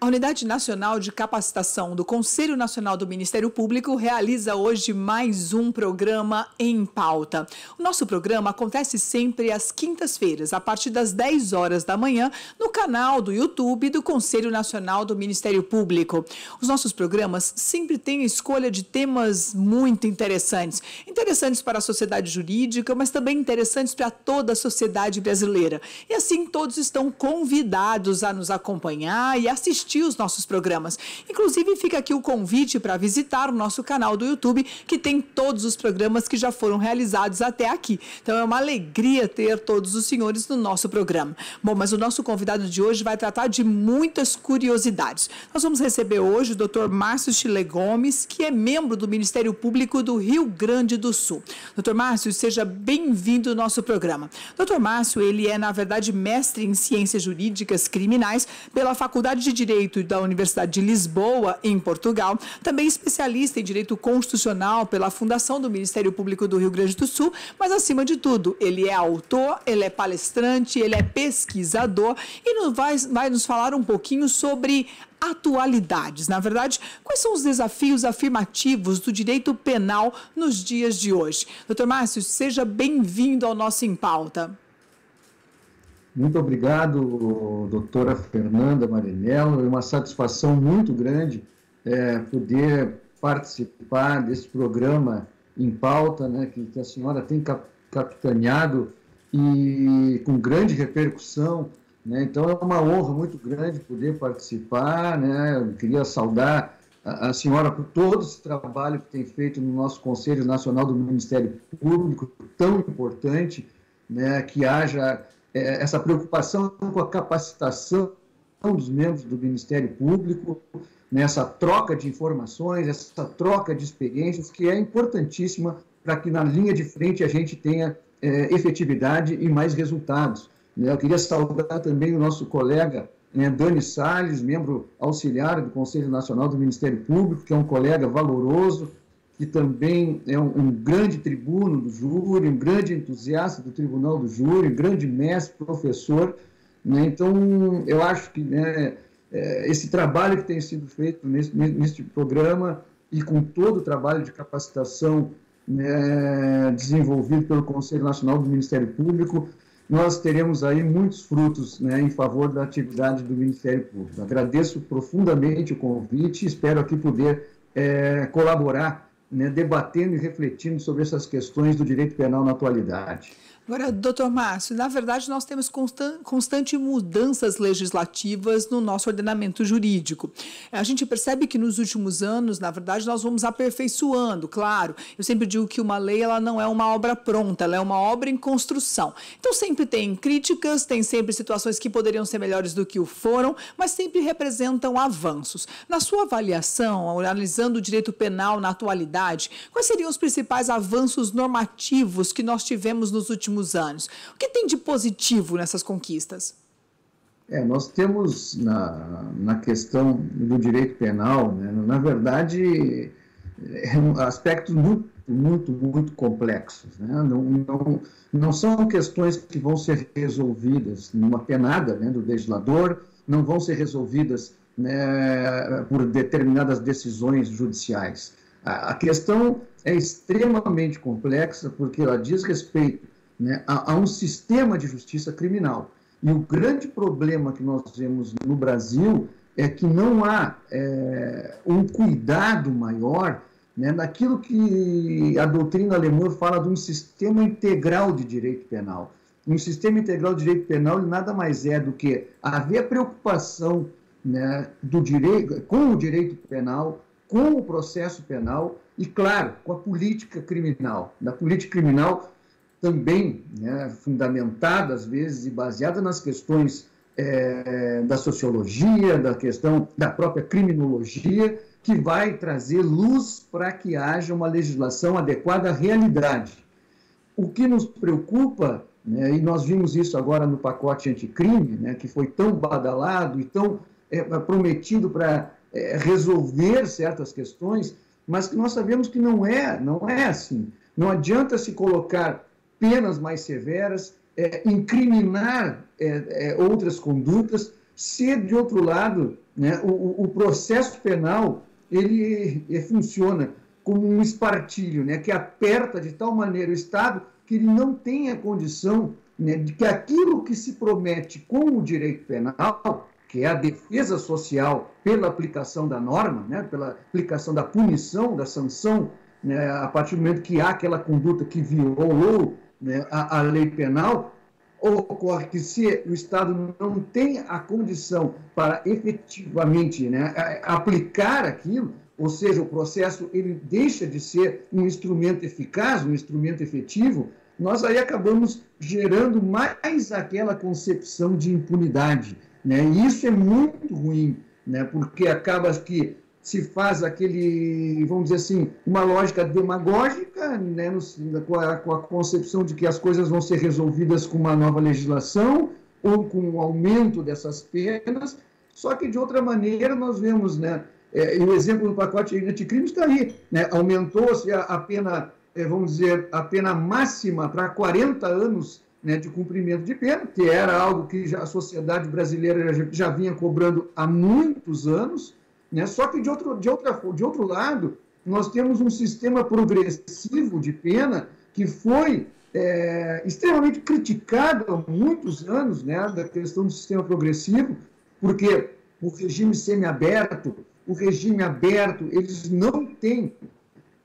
A Unidade Nacional de Capacitação do Conselho Nacional do Ministério Público realiza hoje mais um programa em pauta. O nosso programa acontece sempre às quintas-feiras, a partir das 10 horas da manhã, no canal do YouTube do Conselho Nacional do Ministério Público. Os nossos programas sempre têm escolha de temas muito interessantes. Interessantes para a sociedade jurídica, mas também interessantes para toda a sociedade brasileira. E assim todos estão convidados a nos acompanhar e assistir assistir os nossos programas. Inclusive, fica aqui o convite para visitar o nosso canal do YouTube, que tem todos os programas que já foram realizados até aqui. Então, é uma alegria ter todos os senhores no nosso programa. Bom, mas o nosso convidado de hoje vai tratar de muitas curiosidades. Nós vamos receber hoje o Dr. Márcio Chile Gomes, que é membro do Ministério Público do Rio Grande do Sul. Dr. Márcio, seja bem-vindo ao nosso programa. Dr. Márcio, ele é, na verdade, mestre em Ciências Jurídicas Criminais pela Faculdade de Direito Direito da Universidade de Lisboa, em Portugal, também especialista em Direito Constitucional pela Fundação do Ministério Público do Rio Grande do Sul, mas acima de tudo, ele é autor, ele é palestrante, ele é pesquisador e vai, vai nos falar um pouquinho sobre atualidades. Na verdade, quais são os desafios afirmativos do direito penal nos dias de hoje? Doutor Márcio, seja bem-vindo ao nosso Em Pauta. Muito obrigado, doutora Fernanda Marinello. É uma satisfação muito grande é, poder participar desse programa em pauta, né, que, que a senhora tem cap capitaneado e com grande repercussão. Né? Então, é uma honra muito grande poder participar. Né? Eu queria saudar a, a senhora por todo esse trabalho que tem feito no nosso Conselho Nacional do Ministério Público, tão importante, né, que haja essa preocupação com a capacitação dos membros do Ministério Público, nessa troca de informações, essa troca de experiências, que é importantíssima para que na linha de frente a gente tenha é, efetividade e mais resultados. Né? Eu queria saudar também o nosso colega né, Dani Salles, membro auxiliar do Conselho Nacional do Ministério Público, que é um colega valoroso, que também é um, um, grande tribuno do júri, um grande entusiasta do tribunal do júri, um grande mestre, professor. Né? Então, eu acho que né, é, esse trabalho que tem sido feito nesse, neste programa e com todo o trabalho de capacitação né, desenvolvido pelo Conselho Nacional do Ministério Público, nós teremos aí muitos frutos né, em favor da atividade do Ministério Público. Agradeço profundamente o convite e espero aqui poder é, colaborar né, debatendo e refletindo sobre essas questões do direito penal na atualidade. Agora, doutor Márcio, na verdade nós temos constan constante mudanças legislativas no nosso ordenamento jurídico. A gente percebe que nos últimos anos, na verdade, nós vamos aperfeiçoando, claro. Eu sempre digo que uma lei ela não é uma obra pronta, ela é uma obra em construção. Então sempre tem críticas, tem sempre situações que poderiam ser melhores do que o foram, mas sempre representam avanços. Na sua avaliação, analisando o direito penal na atualidade, quais seriam os principais avanços normativos que nós tivemos nos últimos últimos anos. O que tem de positivo nessas conquistas? É, nós temos na, na questão do direito penal, né, na verdade, é, aspectos muito, muito, muito complexos. Né? Não, não, não são questões que vão ser resolvidas numa penada né, do legislador, não vão ser resolvidas né, por determinadas decisões judiciais. A, a questão é extremamente complexa porque ela diz respeito né, a, a, um sistema de justiça criminal. E o grande problema que nós vemos no Brasil é que não há é, um cuidado maior né, naquilo que a doutrina alemã fala de um sistema integral de direito penal. Um sistema integral de direito penal nada mais é do que haver preocupação né, do direito, com o direito penal, com o processo penal e, claro, com a política criminal. Na política criminal, também né, fundamentada, às vezes, e baseada nas questões é, da sociologia, da questão da própria criminologia, que vai trazer luz para que haja uma legislação adequada à realidade. O que nos preocupa, né, e nós vimos isso agora no pacote anticrime, né, que foi tão badalado e tão é, prometido para é, resolver certas questões, mas que nós sabemos que não é, não é assim. Não adianta se colocar penas mais severas, é, incriminar é, é, outras condutas, se, de outro lado, né, o, o processo penal ele, ele funciona como um espartilho, né, que aperta de tal maneira o Estado que ele não tem a condição né, de que aquilo que se promete com o direito penal, que é a defesa social pela aplicação da norma, né, pela aplicação da punição, da sanção, né, a partir do momento que há aquela conduta que violou né, a, a lei penal, ocorre que se o Estado não tem a condição para efetivamente né, aplicar aquilo, ou seja, o processo ele deixa de ser um instrumento eficaz, um instrumento efetivo, nós aí acabamos gerando mais aquela concepção de impunidade. Né? E isso é muito ruim, né? porque acaba que se faz aquele, vamos dizer assim, uma lógica demagógica, né? No, com, a, com a concepção de que as coisas vão ser resolvidas com uma nova legislação ou com o um aumento dessas penas, só que de outra maneira nós vemos, né, é, o exemplo do pacote anticrime está aí, né, aumentou-se a, a, pena é, vamos dizer, a pena máxima para 40 anos né, de cumprimento de pena, que era algo que já, a sociedade brasileira já, já, vinha cobrando há muitos anos, né, só que de outro, de, outra, de outro lado, nós temos um sistema progressivo de pena que foi é, extremamente criticado há muitos anos, né, da questão do sistema progressivo, porque o regime semiaberto, o regime aberto, eles não têm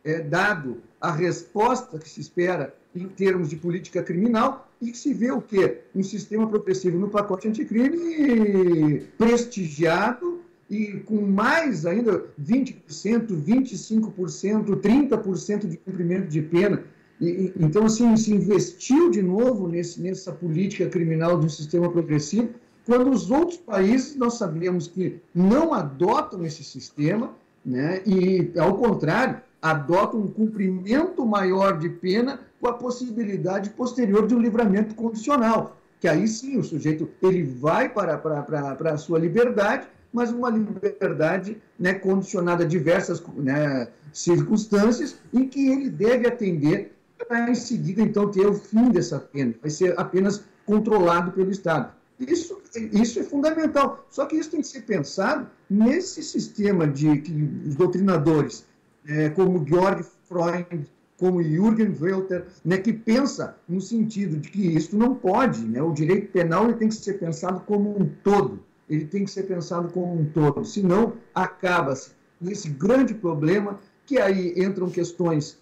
é, dado a resposta que se espera em termos de política criminal e que se vê o quê? Um sistema progressivo no pacote anticrime prestigiado e com mais ainda 20%, 25%, 30% de cumprimento de pena. E, então, assim, se investiu de novo nesse, nessa política criminal de um sistema progressivo, quando os outros países nós sabemos que não adotam esse sistema, né? e, ao contrário, adota um cumprimento maior de pena com a possibilidade posterior de um livramento condicional, que aí sim o sujeito ele vai para, para, para, para a sua liberdade, mas uma liberdade né, condicionada a diversas né, circunstâncias em que ele deve atender para em seguida então ter o fim dessa pena, vai ser apenas controlado pelo Estado. Isso, isso é fundamental. Só que isso tem que ser pensado nesse sistema de que os doutrinadores é, como Georg Freund, como Jürgen Welter, né, que pensa no sentido de que isso não pode, né, o direito penal ele tem que ser pensado como um todo, ele tem que ser pensado como um todo, senão acaba-se nesse grande problema que aí entram questões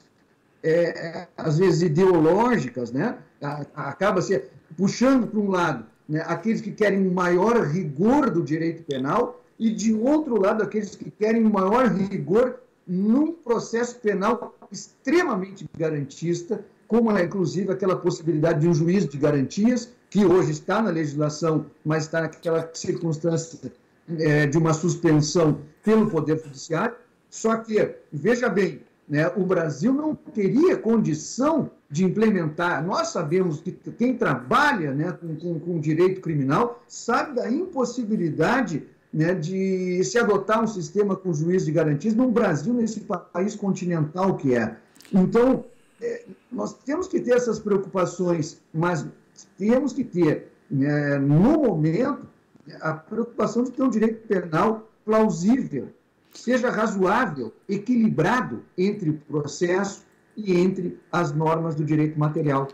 é, às vezes ideológicas, né, acaba-se puxando para um lado né, aqueles que querem um maior rigor do direito penal e de outro lado aqueles que querem um maior rigor num processo penal extremamente garantista, como é inclusive aquela possibilidade de um juiz de garantias, que hoje está na legislação, mas está naquela circunstância é, de uma suspensão pelo Poder Judiciário. Só que, veja bem, né, o Brasil não teria condição de implementar. Nós sabemos que quem trabalha né, com, com, com direito criminal sabe da impossibilidade né, de se adotar um sistema com juiz de garantias no Brasil, nesse país continental que é. Então, é, nós temos que ter essas preocupações, mas temos que ter, né, no momento, a preocupação de ter um direito penal plausível, seja razoável, equilibrado entre o processo e entre as normas do direito material.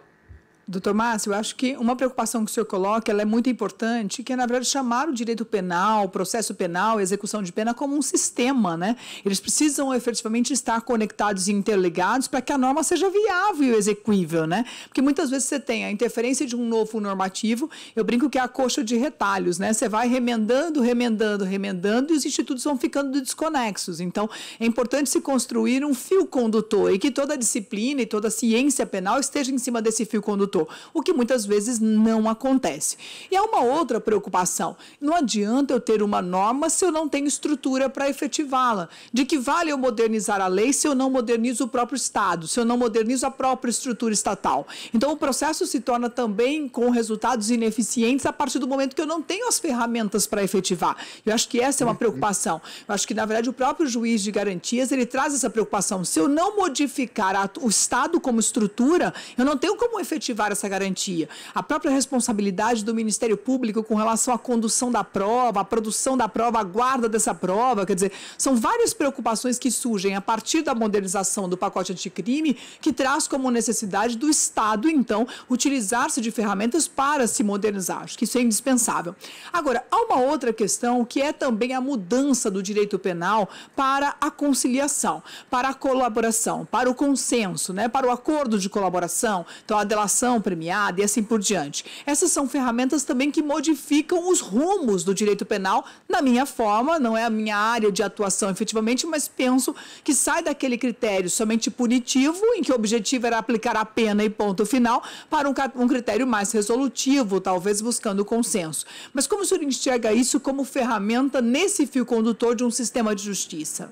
Doutor Márcio, eu acho que uma preocupação que o senhor coloca ela é muito importante, que é, na verdade, chamar o direito penal, o processo penal, a execução de pena como um sistema, né? Eles precisam efetivamente estar conectados e interligados para que a norma seja viável e execuível, né? Porque muitas vezes você tem a interferência de um novo normativo, eu brinco que é a coxa de retalhos, né? Você vai remendando, remendando, remendando e os institutos vão ficando desconexos. Então, é importante se construir um fio condutor e que toda a disciplina e toda a ciência penal esteja em cima desse fio condutor o que muitas vezes não acontece. E há uma outra preocupação: não adianta eu ter uma norma se eu não tenho estrutura para efetivá-la. De que vale eu modernizar a lei se eu não modernizo o próprio Estado, se eu não modernizo a própria estrutura estatal? Então o processo se torna também com resultados ineficientes a partir do momento que eu não tenho as ferramentas para efetivar. Eu acho que essa é uma preocupação. Eu acho que, na verdade, o próprio juiz de garantias ele traz essa preocupação. Se eu não modificar o Estado como estrutura, eu não tenho como efetivar essa garantia? A própria responsabilidade do Ministério Público com relação à condução da prova, a produção da prova, a guarda dessa prova, quer dizer, são várias preocupações que surgem a partir da modernização do pacote anticrime, que traz como necessidade do Estado, então, utilizar-se de ferramentas para se modernizar. Acho que isso é indispensável. Agora, há uma outra questão que é também a mudança do direito penal para a conciliação, para a colaboração, para o consenso, né, para o acordo de colaboração, então a delação premiada e assim por diante. Essas são ferramentas também que modificam os rumos do direito penal, na minha forma, não é a minha área de atuação efetivamente, mas penso que sai daquele critério somente punitivo, em que o objetivo era aplicar a pena e ponto final, para um, um critério mais resolutivo, talvez buscando consenso. Mas como o senhor enxerga isso como ferramenta nesse fio condutor de um sistema de justiça?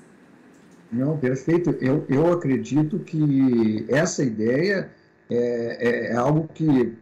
Não, perfeito. Eu, eu acredito que essa ideia é, é, é algo que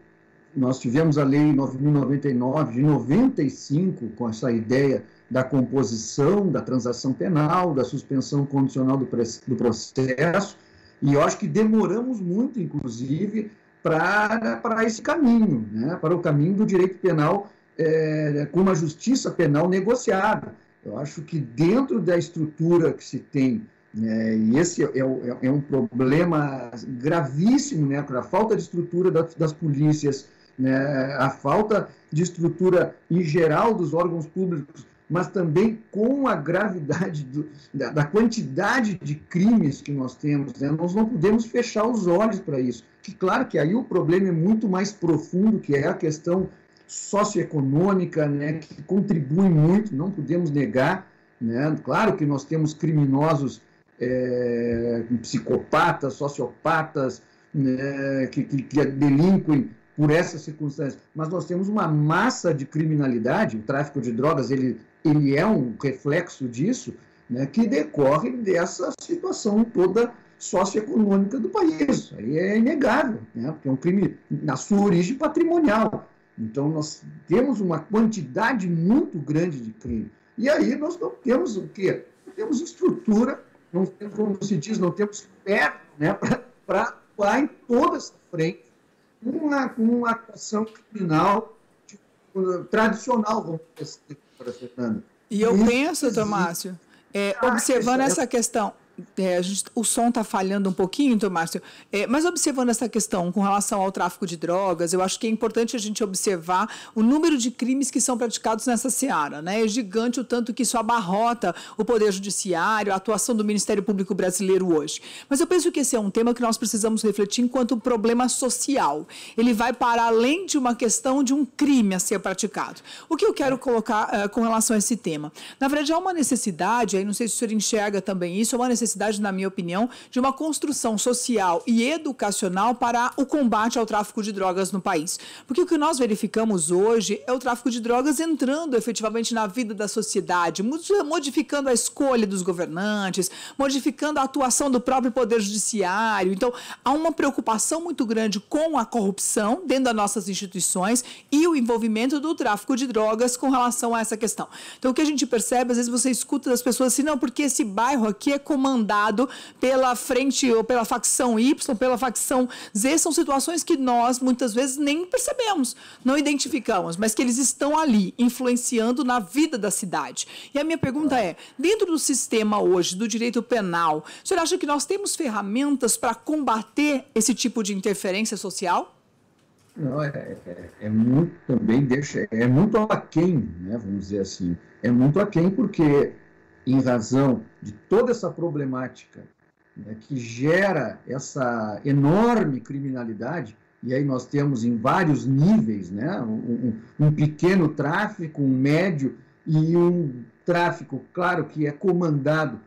nós tivemos a lei 9.099 de 95 com essa ideia da composição da transação penal, da suspensão condicional do, do processo, e eu acho que demoramos muito, inclusive, para esse caminho, né? para o caminho do direito penal é, com uma justiça penal negociada. Eu acho que dentro da estrutura que se tem é, e esse é, é, é, um problema gravíssimo, né, a falta de estrutura das, das polícias, né, a falta de estrutura em geral dos órgãos públicos, mas também com a gravidade do, da, da, quantidade de crimes que nós temos. Né, nós não podemos fechar os olhos para isso. Que claro que aí o problema é muito mais profundo, que é a questão socioeconômica, né, que contribui muito, não podemos negar. Né? Claro que nós temos criminosos é, psicopatas, sociopatas, né, que, que, que delinquem por essas circunstâncias. Mas nós temos uma massa de criminalidade, o tráfico de drogas, ele, ele é um reflexo disso, né, que decorre dessa situação toda socioeconômica do país. Aí é inegável, né, porque é um crime na sua origem patrimonial. Então, nós temos uma quantidade muito grande de crime. E aí nós não temos o quê? Não temos estrutura não temos, como se diz, não temos pé né, para atuar em toda essa frente com uma, uma atuação criminal tipo, tradicional, vamos dizer assim, Fernanda. E eu penso, Tomásio, é, observando essa questão, é, gente, o som está falhando um pouquinho, então, Márcio, é, mas observando essa questão com relação ao tráfico de drogas, eu acho que é importante a gente observar o número de crimes que são praticados nessa seara. Né? É gigante o tanto que isso abarrota o Poder Judiciário, a atuação do Ministério Público Brasileiro hoje. Mas eu penso que esse é um tema que nós precisamos refletir enquanto problema social. Ele vai para além de uma questão de um crime a ser praticado. O que eu quero colocar uh, com relação a esse tema? Na verdade, há uma necessidade, aí não sei se o senhor enxerga também isso, há uma necessidade necessidade, na minha opinião, de uma construção social e educacional para o combate ao tráfico de drogas no país. Porque o que nós verificamos hoje é o tráfico de drogas entrando efetivamente na vida da sociedade, modificando a escolha dos governantes, modificando a atuação do próprio Poder Judiciário. Então, há uma preocupação muito grande com a corrupção dentro das nossas instituições e o envolvimento do tráfico de drogas com relação a essa questão. Então, o que a gente percebe, às vezes você escuta das pessoas assim, não, porque esse bairro aqui é comandado comandado pela frente ou pela facção Y, pela facção Z, são situações que nós muitas vezes nem percebemos, não identificamos, mas que eles estão ali influenciando na vida da cidade. E a minha pergunta é: dentro do sistema hoje do direito penal, o senhor acha que nós temos ferramentas para combater esse tipo de interferência social? Não, é, é, é, muito também deixa, é muito aquém, né, vamos dizer assim. É muito aquém porque em razão de toda essa problemática né, que gera essa enorme criminalidade, e aí nós temos em vários níveis, né, um, um pequeno tráfico, um médio e um tráfico, claro, que é comandado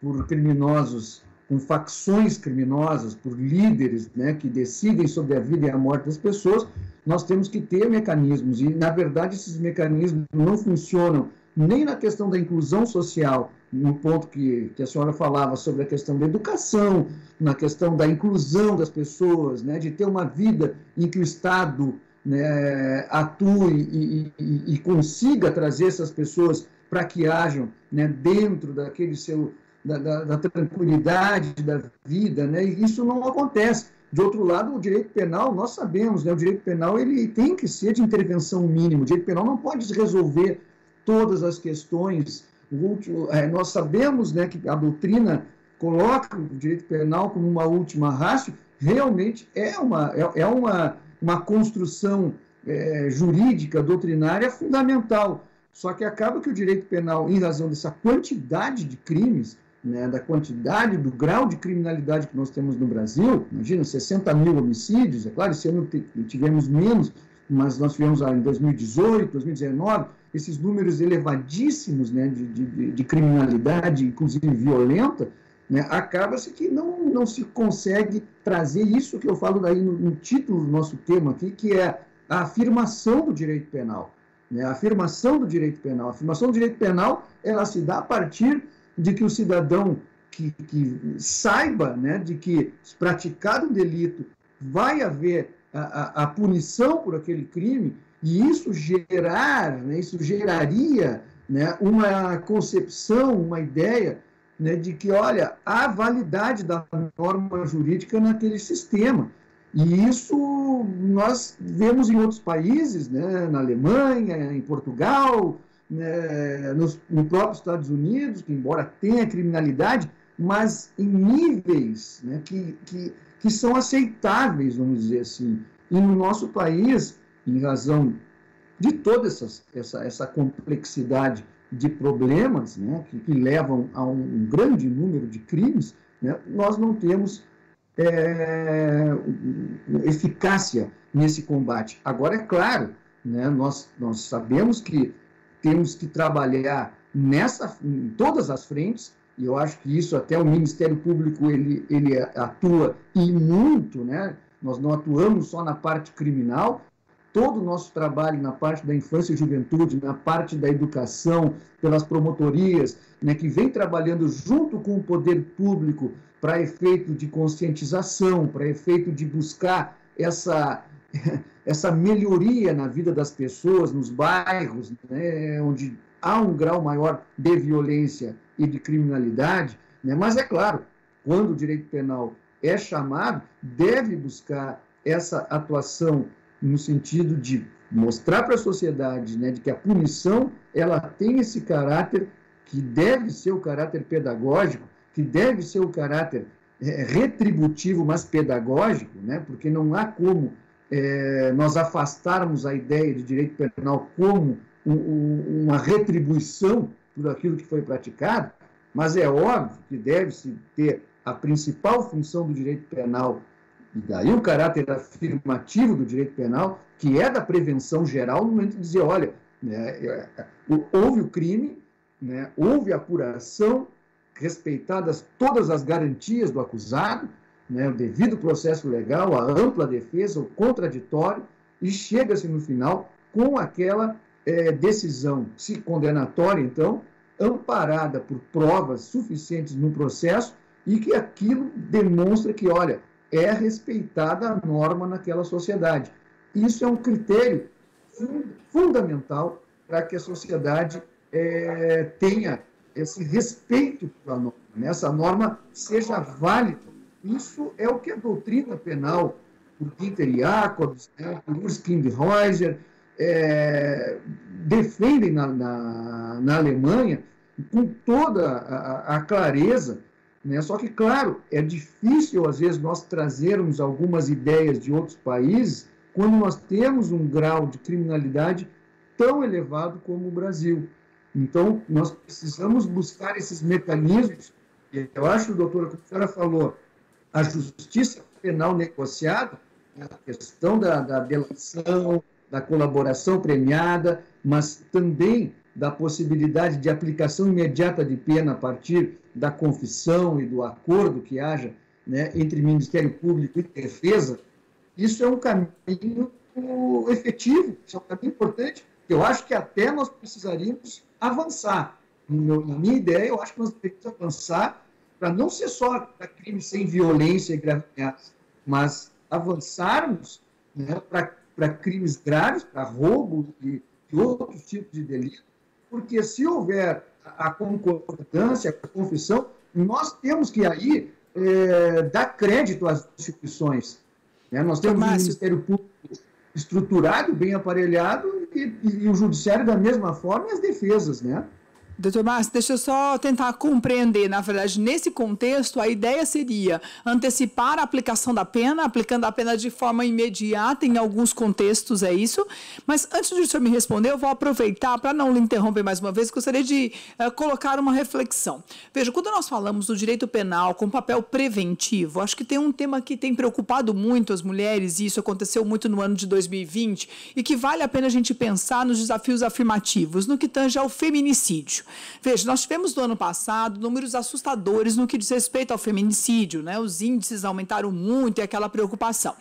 por criminosos, com facções criminosas, por líderes né, que decidem sobre a vida e a morte das pessoas, nós temos que ter mecanismos, e na verdade esses mecanismos não funcionam nem na questão da inclusão social, no ponto que, que a senhora falava sobre a questão da educação, na questão da inclusão das pessoas, né, de ter uma vida em que o Estado né, atue e, e, e, consiga trazer essas pessoas para que hajam né, dentro daquele seu da, da, da, tranquilidade da vida, né? E isso não acontece. De outro lado, o direito penal, nós sabemos, né, o direito penal ele tem que ser de intervenção mínima. O direito penal não pode resolver todas as questões. Último, é, nós sabemos né, que a doutrina coloca o direito penal como uma última rácio, realmente é uma, é, é uma, uma construção é, jurídica, doutrinária fundamental. Só que acaba que o direito penal, em razão dessa quantidade de crimes, né, da quantidade, do grau de criminalidade que nós temos no Brasil, imagina, 60 mil homicídios, é claro, esse ano tivemos menos, mas nós tivemos em 2018, 2019, esses números elevadíssimos né, de, de, de criminalidade, inclusive violenta, né, acaba-se que não, não se consegue trazer isso que eu falo daí no, no, título do nosso tema aqui, que é a afirmação do direito penal. Né, a afirmação do direito penal. A afirmação do direito penal, ela se dá a partir de que o cidadão que, que saiba né, de que, se praticado um delito, vai haver a, a, a, punição por aquele crime, e isso gerar, né, isso geraria né, uma concepção, uma ideia né, de que, olha, há validade da norma jurídica naquele sistema. E isso nós vemos em outros países, né, na Alemanha, em Portugal, né, nos, no próprio Estados Unidos, que embora tenha criminalidade, mas em níveis né, que, que, que são aceitáveis, vamos dizer assim. E no nosso país, em razão de toda essa, essa, essa complexidade de problemas né, que, que, levam a um grande número de crimes, né, nós não temos é, eficácia nesse combate. Agora, é claro, né, nós, nós sabemos que temos que trabalhar nessa, em todas as frentes, e eu acho que isso até o Ministério Público ele, ele atua e muito, né? Nós não atuamos só na parte criminal, todo o nosso trabalho na parte da infância e juventude, na parte da educação, pelas promotorias, né, que vem trabalhando junto com o poder público para efeito de conscientização, para efeito de buscar essa essa melhoria na vida das pessoas, nos bairros, né, onde há um grau maior de violência e de criminalidade, né, mas é claro, quando o direito penal é chamado, deve buscar essa atuação no sentido de mostrar para a sociedade né, de que a punição ela tem esse caráter que deve ser o caráter pedagógico, que deve ser o caráter é, retributivo, mas pedagógico, né, porque não há como é, nós afastarmos a ideia de direito penal como um, um, uma retribuição por aquilo que foi praticado, mas é óbvio que deve-se ter a principal função do direito penal, e daí o caráter afirmativo do direito penal, que é da prevenção geral, no momento de dizer, olha, né, é, é, houve o crime, né, houve a apuração, respeitadas todas as garantias do acusado, né, o devido processo legal, a ampla defesa, o contraditório, e chega-se no final com aquela é, decisão, se condenatória, então, amparada por provas suficientes no processo e que aquilo demonstra que, olha, é respeitada a norma naquela sociedade. Isso é um critério fundamental para que a sociedade é, tenha esse respeito pela norma, né? essa norma seja válida isso é o que a doutrina penal, por Ginter Jacobs, né, por Urs Kindhäuser, é, defendem na, na, na, Alemanha com toda a, a clareza. Né? Só que, claro, é difícil, às vezes, nós trazermos algumas ideias de outros países quando nós temos um grau de criminalidade tão elevado como o Brasil. Então, nós precisamos buscar esses mecanismos. Eu acho, doutora, como a senhora falou, a justiça penal negociada, a questão da, da delação, da colaboração premiada, mas também da possibilidade de aplicação imediata de pena a partir da confissão e do acordo que haja né, entre Ministério Público e Defesa, isso é um caminho efetivo, isso é um caminho importante. Eu acho que até nós precisaríamos avançar. Na minha ideia, eu acho que nós deveríamos avançar para não ser só para crime sem violência e grave mas avançarmos né, para crimes graves, para roubo e, e outros tipos de delito, porque se houver a concordância, a confissão, nós temos que aí é, dar crédito às instituições. Né? Nós temos um Ministério Público estruturado, bem aparelhado, e, e, o Judiciário da mesma forma e as defesas, né? Doutor Márcio, deixa eu só tentar compreender. Na verdade, nesse contexto, a ideia seria antecipar a aplicação da pena, aplicando a pena de forma imediata em alguns contextos, é isso? Mas antes de o senhor me responder, eu vou aproveitar, para não lhe interromper mais uma vez, gostaria de uh, colocar uma reflexão. Veja, quando nós falamos do direito penal com papel preventivo, acho que tem um tema que tem preocupado muito as mulheres, e isso aconteceu muito no ano de 2020, e que vale a pena a gente pensar nos desafios afirmativos, no que tange ao feminicídio. Veja, nós tivemos no ano passado números assustadores no que diz respeito ao feminicídio, né? Os índices aumentaram muito e aquela preocupação.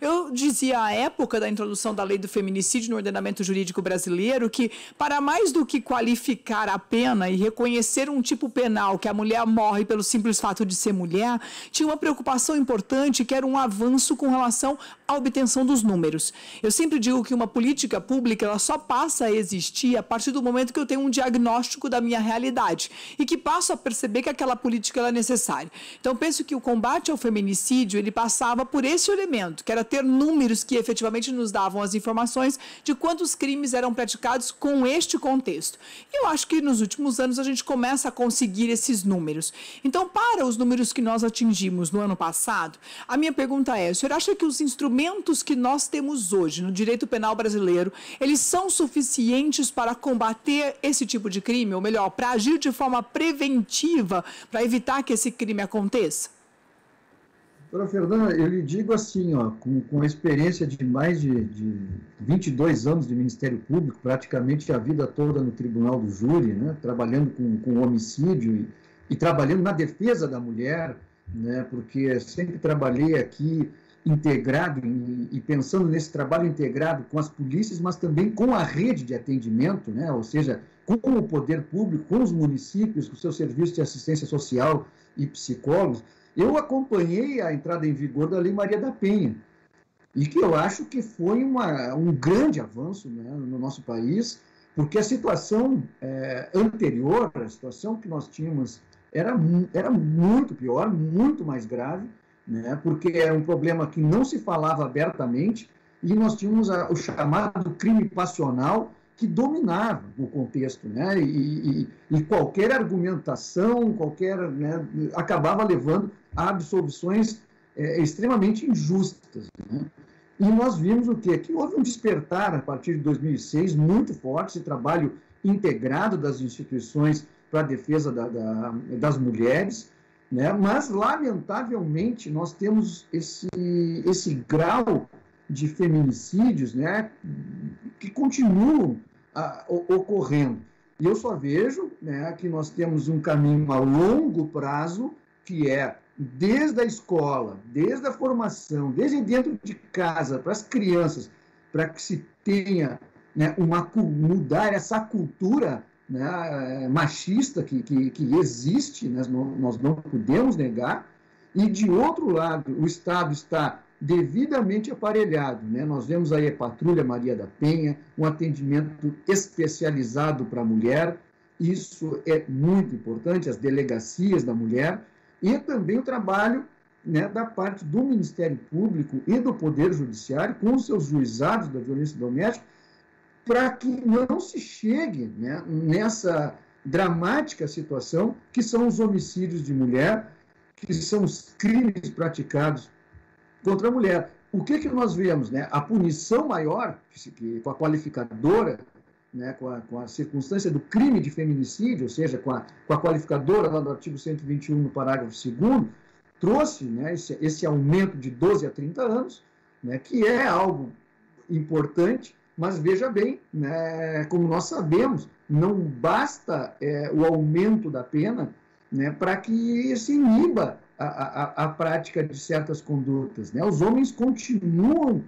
Eu dizia à época da introdução da lei do feminicídio no ordenamento jurídico brasileiro que, para mais do que qualificar a pena e reconhecer um tipo penal que a mulher morre pelo simples fato de ser mulher, tinha uma preocupação importante que era um avanço com relação à obtenção dos números. Eu sempre digo que uma política pública ela só passa a existir a partir do momento que eu tenho um diagnóstico da minha realidade e que passo a perceber que aquela política é necessária. Então, penso que o combate ao feminicídio ele passava por esse elemento, que era ter números que efetivamente nos davam as informações de quantos crimes eram praticados com este contexto. E eu acho que nos últimos anos a gente começa a conseguir esses números. Então, para os números que nós atingimos no ano passado, a minha pergunta é: o senhor acha que os instrumentos que nós temos hoje no direito penal brasileiro, eles são suficientes para combater esse tipo de crime, ou melhor, para agir de forma preventiva para evitar que esse crime aconteça? Doutora Fernanda, eu lhe digo assim, ó, com, com a experiência de mais de, de 22 anos de Ministério Público, praticamente a vida toda no Tribunal do Júri, né, trabalhando com, com homicídio e, e trabalhando na defesa da mulher, né, porque sempre trabalhei aqui integrado e, pensando nesse trabalho integrado com as polícias, mas também com a rede de atendimento, né, ou seja, com o poder público, com os municípios, com o seu serviço de assistência social e psicólogos, eu acompanhei a entrada em vigor da Lei Maria da Penha, e que eu acho que foi uma, um grande avanço né, no nosso país, porque a situação é, anterior, a situação que nós tínhamos, era, era muito pior, muito mais grave, né, porque era um problema que não se falava abertamente, e nós tínhamos a, o chamado crime passional, que dominava o contexto, né? E, e, e qualquer argumentação, qualquer, né, acabava levando a absolvições é, extremamente injustas. Né? E nós vimos o quê? Que houve um despertar a partir de 2006 muito forte, esse trabalho integrado das instituições para a defesa da, da, das mulheres, né? mas, lamentavelmente, nós temos esse, esse grau de feminicídios né, que continuam a, ocorrendo. E eu só vejo né, que nós temos um caminho a longo prazo, que é desde a escola, desde a formação, desde dentro de casa, para as crianças, para que se tenha né, uma, mudar essa cultura né, machista que, que, que existe, né, nós não podemos negar, e de outro lado, o Estado está devidamente aparelhado. Né? Nós vemos aí a Patrulha Maria da Penha, um atendimento especializado para a mulher, isso é muito importante, as delegacias da mulher, e também o trabalho né, da parte do Ministério Público e do Poder Judiciário com os seus juizados da violência doméstica, para que não se chegue né, nessa dramática situação que são os homicídios de mulher, que são os crimes praticados contra a mulher. O que, que nós vemos? Né? A punição maior, com a qualificadora, né, com, a, com a circunstância do crime de feminicídio, ou seja, com a, com a qualificadora lá do artigo 121, no parágrafo 2 trouxe né, esse, esse aumento de 12 a 30 anos, né, que é algo importante, mas veja bem, né, como nós sabemos, não basta é, o aumento da pena né, para que se iniba a, a, a, prática de certas condutas. Né? Os homens continuam,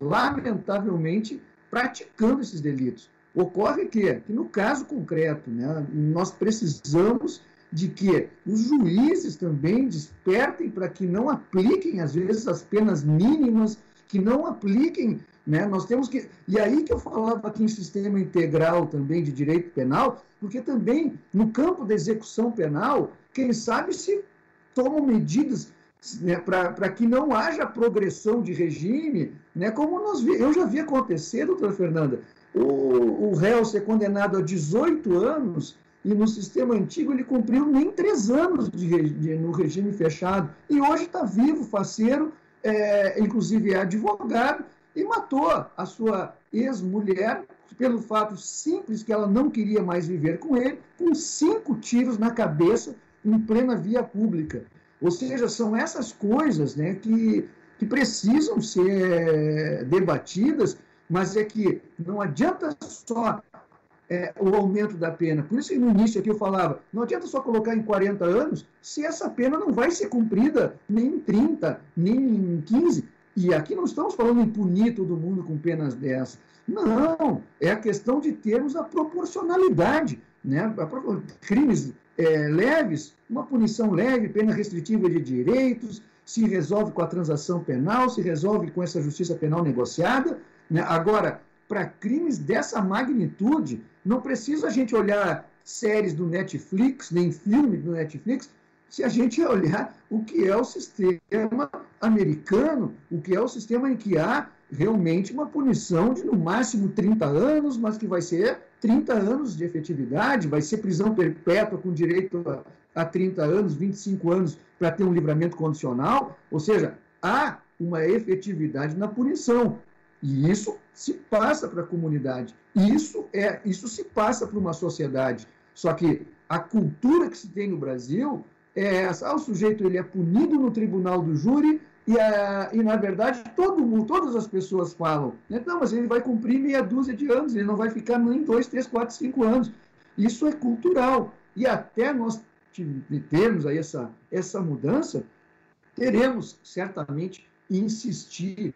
lamentavelmente, praticando esses delitos. Ocorre que, que no caso concreto, né, nós precisamos de que os juízes também despertem para que não apliquem, às vezes, as penas mínimas, que não apliquem. Né? Nós temos que. E aí que eu falava aqui em sistema integral também de direito penal, porque também no campo da execução penal, quem sabe se tomam medidas né, para que não haja progressão de regime, né, como nós vi, eu já vi acontecer, doutora Fernanda, o, o réu ser condenado a 18 anos e no sistema antigo ele cumpriu nem três anos de, de, no regime fechado. E hoje está vivo, faceiro, é, inclusive é advogado, e matou a sua ex-mulher pelo fato simples que ela não queria mais viver com ele, com cinco tiros na cabeça em plena via pública. Ou seja, são essas coisas né, que, que precisam ser debatidas, mas é que não adianta só é, o aumento da pena. Por isso que no início aqui eu falava, não adianta só colocar em 40 anos, se essa pena não vai ser cumprida nem em 30, nem em 15. E aqui não estamos falando em punir todo mundo com penas dessas. Não, é a questão de termos a proporcionalidade. Né? Crimes é, leves, uma punição leve, pena restritiva de direitos, se resolve com a transação penal, se resolve com essa justiça penal negociada. Né? Agora, para crimes dessa magnitude, não precisa a gente olhar séries do Netflix, nem filme do Netflix, se a gente olhar o que é o sistema americano, o que é o sistema em que há realmente uma punição de no máximo 30 anos, mas que vai ser 30 anos de efetividade, vai ser prisão perpétua com direito a, a 30 anos, 25 anos para ter um livramento condicional, ou seja, há uma efetividade na punição. E isso se passa para a comunidade. Isso é, isso se passa para uma sociedade. Só que a cultura que se tem no Brasil é essa. Ah, o sujeito ele é punido no tribunal do júri e, a, e na verdade, todo mundo, todas as pessoas falam, né? não, mas ele vai cumprir meia dúzia de anos, ele não vai ficar nem dois, três, quatro, cinco anos. Isso é cultural. E até nós termos aí essa, essa mudança, teremos certamente insistir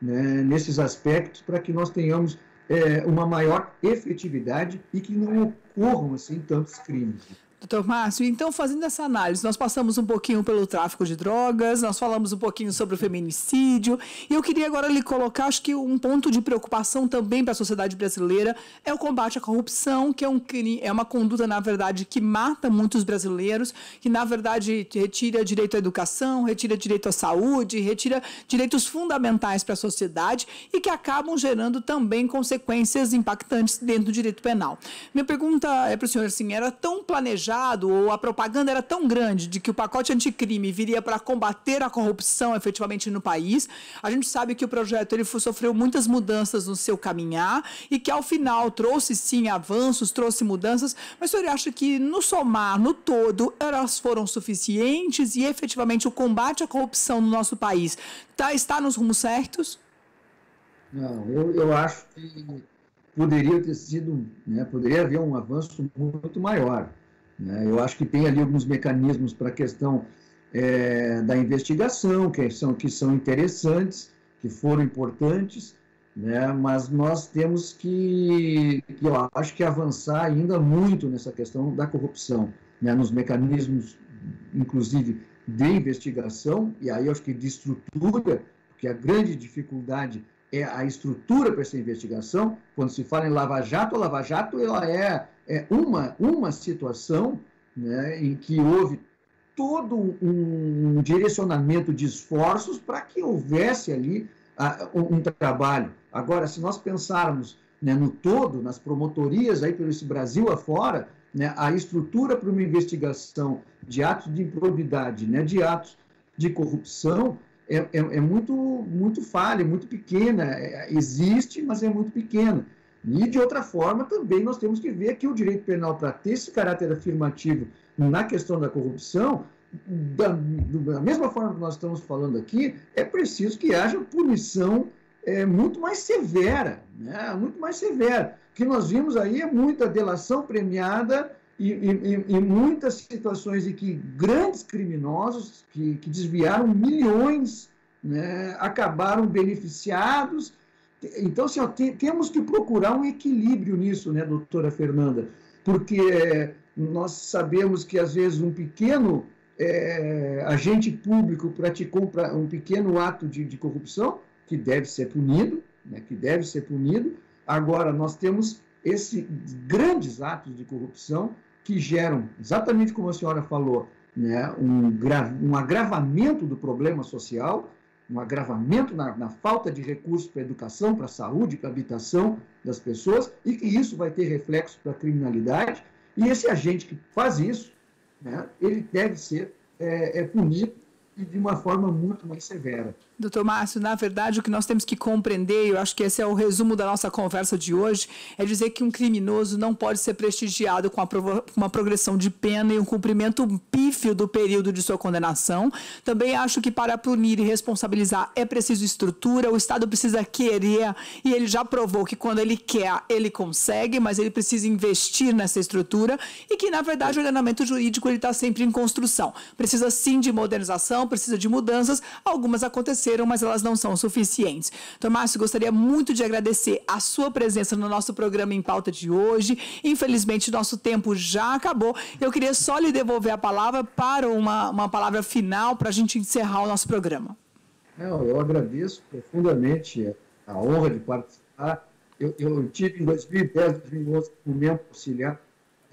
né, nesses aspectos para que nós tenhamos é, uma maior efetividade e que não ocorram assim tantos crimes. Doutor Márcio, então fazendo essa análise, nós passamos um pouquinho pelo tráfico de drogas, nós falamos um pouquinho sobre o feminicídio, e eu queria agora lhe colocar, acho que um ponto de preocupação também para a sociedade brasileira é o combate à corrupção, que é, um, é uma conduta, na verdade, que mata muitos brasileiros, que, na verdade, retira direito à educação, retira direito à saúde, retira direitos fundamentais para a sociedade e que acabam gerando também consequências impactantes dentro do direito penal. Minha pergunta é para o senhor, assim, era tão planejado ou a propaganda era tão grande de que o pacote anticrime viria para combater a corrupção efetivamente no país. A gente sabe que o projeto ele sofreu muitas mudanças no seu caminhar e que ao final trouxe sim avanços, trouxe mudanças, mas o senhor acha que no somar, no todo, elas foram suficientes e efetivamente o combate à corrupção no nosso país tá, está nos rumos certos? Não, eu, eu acho que poderia ter sido, né, poderia haver um avanço muito maior. Né? Eu acho que tem ali alguns mecanismos para a questão é, da investigação, que são, que são interessantes, que foram importantes, né? mas nós temos que, que, eu acho que avançar ainda muito nessa questão da corrupção, né? nos mecanismos, inclusive, de investigação, e aí eu acho que de estrutura, porque a grande dificuldade é a estrutura para essa investigação. Quando se fala em Lava Jato, Lava Jato ela é é uma, uma situação né, em que houve todo um direcionamento de esforços para que houvesse ali uh, um, trabalho. Agora, se nós pensarmos né, no todo, nas promotorias aí pelo esse Brasil afora, né, a estrutura para uma investigação de atos de improbidade, né, de atos de corrupção, é, é, é muito, muito falha, muito pequena. É, existe, mas é muito pequena. E, de outra forma, também nós temos que ver que o direito penal, para ter esse caráter afirmativo na questão da corrupção, da, da, mesma forma que nós estamos falando aqui, é preciso que haja punição é, muito mais severa, né? muito mais severa. O que nós vimos aí é muita delação premiada e, e, e muitas situações em que grandes criminosos que, que desviaram milhões né, acabaram beneficiados então, assim, ó, tem, temos que procurar um equilíbrio nisso, né, doutora Fernanda? Porque nós sabemos que, às vezes, um pequeno é, agente público praticou um pequeno ato de, de corrupção, que deve ser punido, né, que deve ser punido. Agora, nós temos esses grandes atos de corrupção que geram, exatamente como a senhora falou, né, um, um agravamento do problema social, um agravamento na, na falta de recursos para educação, para saúde, para habitação das pessoas, e que isso vai ter reflexo para a criminalidade. E esse agente que faz isso, né, ele deve ser é, é punido de uma forma muito mais severa. Doutor Márcio, na verdade, o que nós temos que compreender, eu acho que esse é o resumo da nossa conversa de hoje, é dizer que um criminoso não pode ser prestigiado com uma progressão de pena e um cumprimento pífio do período de sua condenação. Também acho que para punir e responsabilizar é preciso estrutura, o Estado precisa querer, e ele já provou que quando ele quer, ele consegue, mas ele precisa investir nessa estrutura e que, na verdade, o ordenamento jurídico está sempre em construção. Precisa sim de modernização, precisa de mudanças, algumas aconteceram mas elas não são suficientes. Tomásio, gostaria muito de agradecer a sua presença no nosso programa em pauta de hoje. Infelizmente, nosso tempo já acabou. Eu queria só lhe devolver a palavra para uma, uma palavra final para a gente encerrar o nosso programa. Não, eu agradeço profundamente a honra de participar. Eu, eu tive em 2010, 2011, como membro auxiliar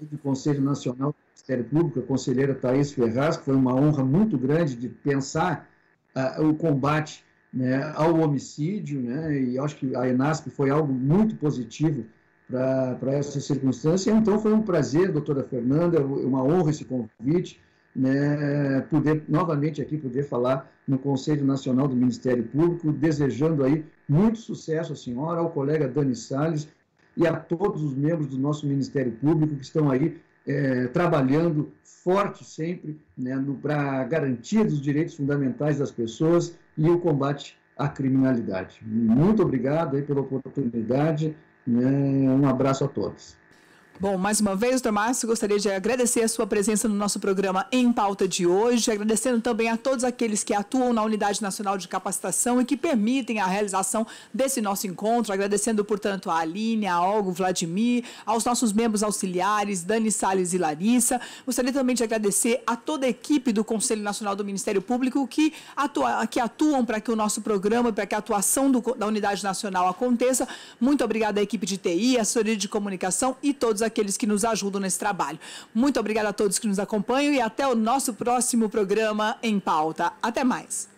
do Conselho Nacional do Ministério Público, a conselheira Thais Ferraz, que foi uma honra muito grande de pensar uh, o combate né, ao homicídio, né, e acho que a ENASP foi algo muito positivo para essa circunstância. Então, foi um prazer, doutora Fernanda, uma honra esse convite, né, poder novamente aqui poder falar no Conselho Nacional do Ministério Público, desejando aí muito sucesso à senhora, ao colega Dani Salles e a todos os membros do nosso Ministério Público que estão aí é, trabalhando forte sempre né, para a garantia dos direitos fundamentais das pessoas e o combate à criminalidade. Muito obrigado aí pela oportunidade. Né, um abraço a todos. Bom, mais uma vez, doutor Márcio, gostaria de agradecer a sua presença no nosso programa Em Pauta de hoje, agradecendo também a todos aqueles que atuam na Unidade Nacional de Capacitação e que permitem a realização desse nosso encontro, agradecendo, portanto, a Aline, a Olgo, Vladimir, aos nossos membros auxiliares, Dani Salles e Larissa. Gostaria também de agradecer a toda a equipe do Conselho Nacional do Ministério Público que, atua, que atuam para que o nosso programa, para que a atuação do, da Unidade Nacional aconteça. Muito obrigada à equipe de TI, assessoria de comunicação e todos aqueles que nos ajudam nesse trabalho. Muito obrigada a todos que nos acompanham e até o nosso próximo programa em pauta. Até mais.